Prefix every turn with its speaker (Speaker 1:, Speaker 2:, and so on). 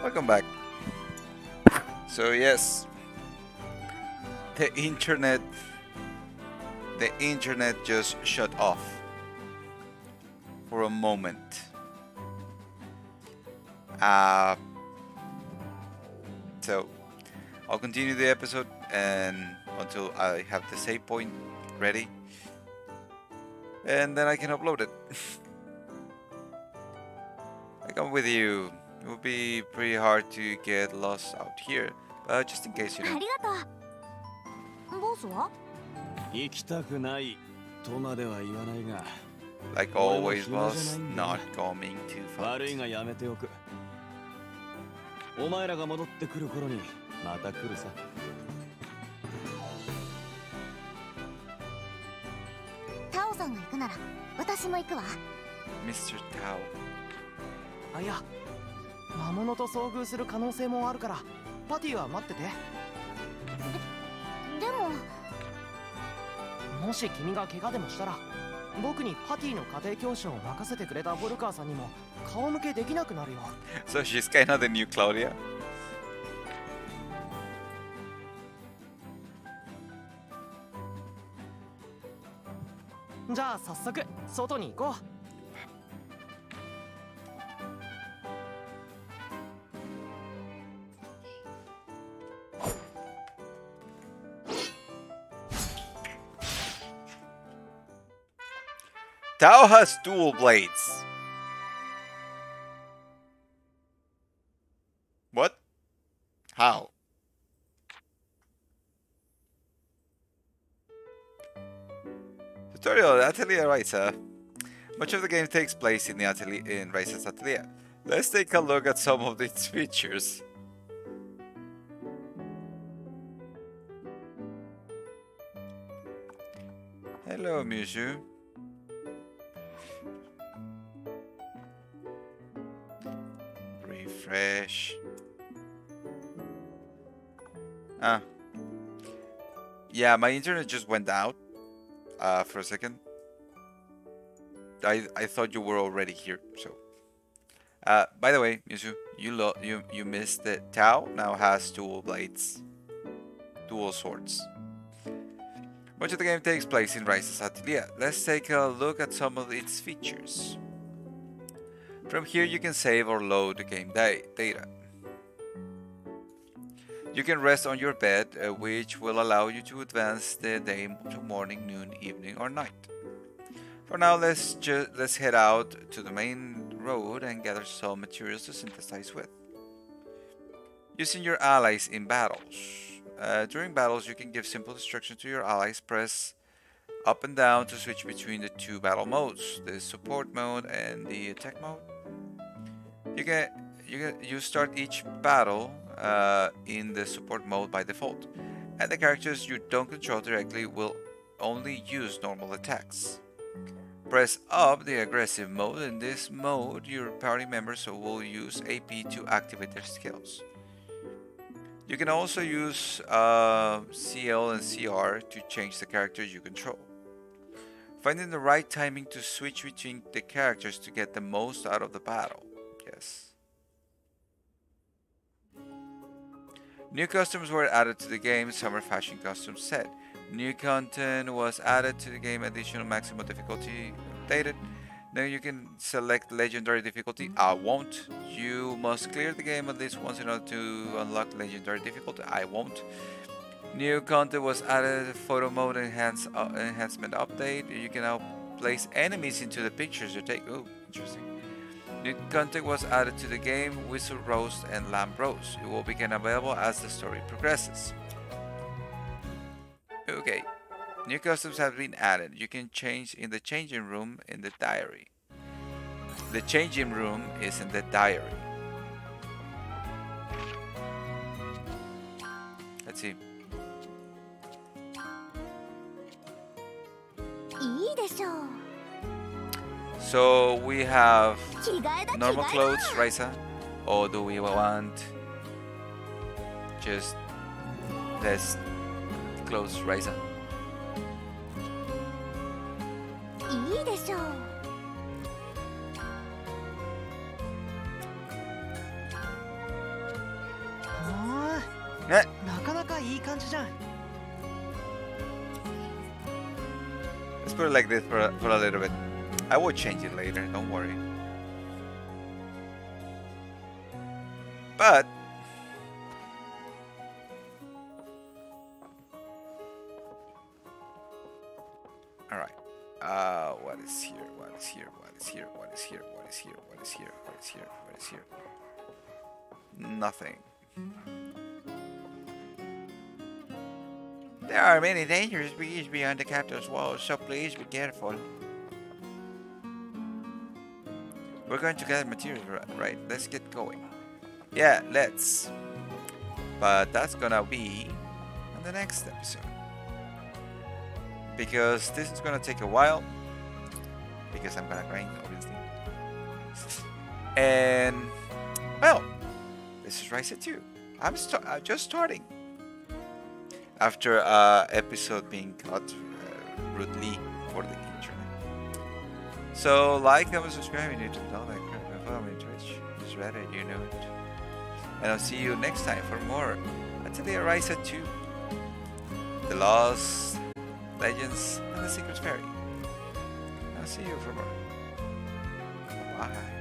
Speaker 1: Welcome back. So yes, the internet, the internet just shut off for a moment. Uh, so I'll continue the episode and until I have the save point ready, and then I can upload it. I come with you. It would be pretty hard to get lost out here, but just in case you
Speaker 2: あ
Speaker 1: know.
Speaker 2: りがとうボスは
Speaker 3: 行きたくないとまでは言わないが
Speaker 1: Like always was not coming too
Speaker 3: 悪い.がやめておくお前らが戻ってくる頃にまた来るさ
Speaker 2: タオさんが行くなら私も行くわ
Speaker 1: Mr. Tao.
Speaker 4: あいや魔物と遭遇する可能性もあるからパティは待ってて。
Speaker 2: でも。
Speaker 4: もし君が怪我でもしたら僕にパティの家庭教師を任せてくれたボルカーさんにも顔向けできなくなるよ。
Speaker 1: So she's kind of the new Claudia?
Speaker 4: じゃあ早速外に行こう
Speaker 1: Tao has dual blades. What? How? Tutorial Atelier Ryza. Much of the game takes place in the atelier in Ryza's atelier. Let's take a look at some of its features. Hello, Mushu. Refresh. Ah. Yeah, my internet just went out uh, for a second. I I thought you were already here, so. Uh, by the way, Mizu, you you you missed that Tao now has dual blades, dual swords. Much of the game takes place in Ryza's Atelier. Let's take a look at some of its features. From here you can save or load the game da- data. You can rest on your bed, uh, which will allow you to advance the day to morning, noon, evening, or night. For now, let's let's head out to the main road and gather some materials to synthesize with. Using your allies in battles. Uh, during battles, you can give simple instructions to your allies. Press up and down to switch between the two battle modes, the support mode and the attack mode. You can you can you start each battle uh, in the support mode by default, and the characters you don't control directly will only use normal attacks. Press up the aggressive mode. In this mode, your party members will use AP to activate their skills. You can also use uh, CL and CR to change the characters you control. Finding the right timing to switch between the characters to get the most out of the battle. New costumes were added to the game Summer Fashion Costume Set. New content was added to the game additional maximum difficulty updated. Now you can select legendary difficulty. I won't. You must clear the game at least once in order to unlock legendary difficulty. I won't. New content was added photo mode enhance, uh, enhancement update. You can now place enemies into the pictures you take. Oh, interesting. New content was added to the game Whistle Roast and Lamb Roast. It will become available as the story progresses. Okay. New customs have been added. You can change in the changing room in the diary. The changing room is in the diary. Let's see. So we have normal clothes, Ryza, or do we want just less clothes, Ryza? Eh?
Speaker 4: なかなかいい感じじゃん。
Speaker 1: Let's put it like this for, for a little bit. I will change it later, don't worry. But all right. Uh, what is here? What is here? What is here? What is here? What is here? What is here? What is here? What is here? Nothing. There are many dangerous beasts beyond the capital's walls, so please be careful. We're going to gather materials, ri- right? Let's get going. Yeah, let's. But that's gonna be in the next episode. Because this is gonna take a while. Because I'm gonna grind, obviously. And, well, this is Ryza 2. I'm, I'm just starting after uh, episode being cut uh, rudely for the internet. So like, comment, subscribe, and YouTube, don't like, and follow me on Twitch. It's Reddit, you know it. And I'll see you next time for more Until Atelier Ryza 2. The Lost Legends and the Secret Fairy. I'll see you for more. Bye.